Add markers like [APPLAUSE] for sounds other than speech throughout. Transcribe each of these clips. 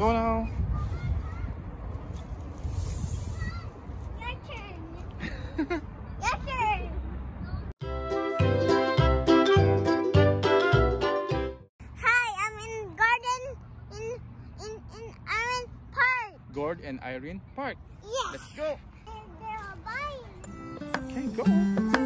Go now. Your turn. [LAUGHS] Your turn. Hi, I'm in garden in in in Iron Park. Gord and Irene Park. Yes. Let's go. And they're buying. Okay, go.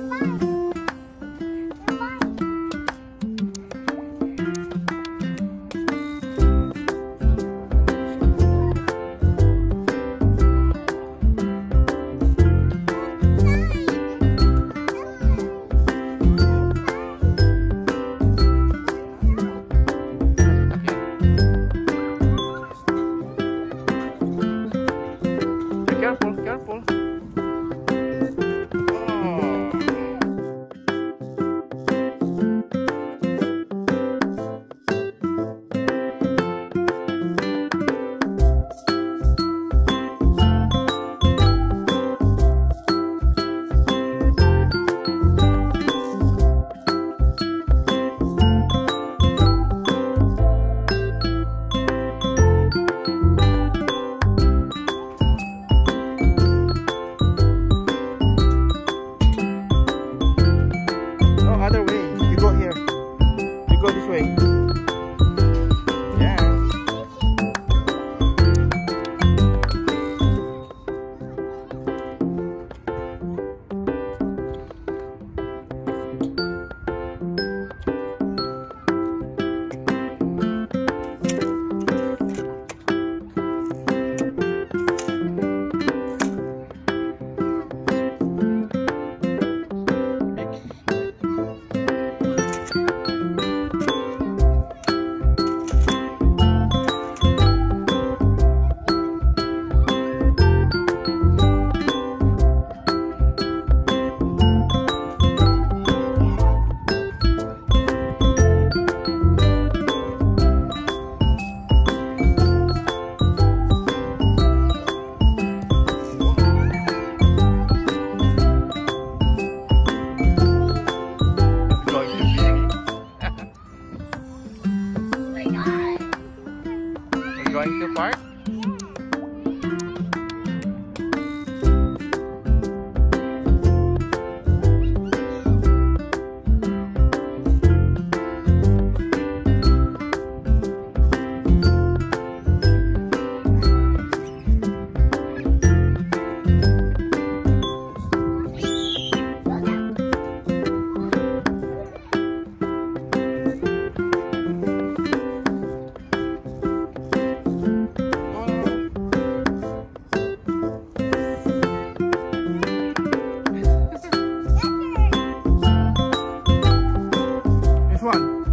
One.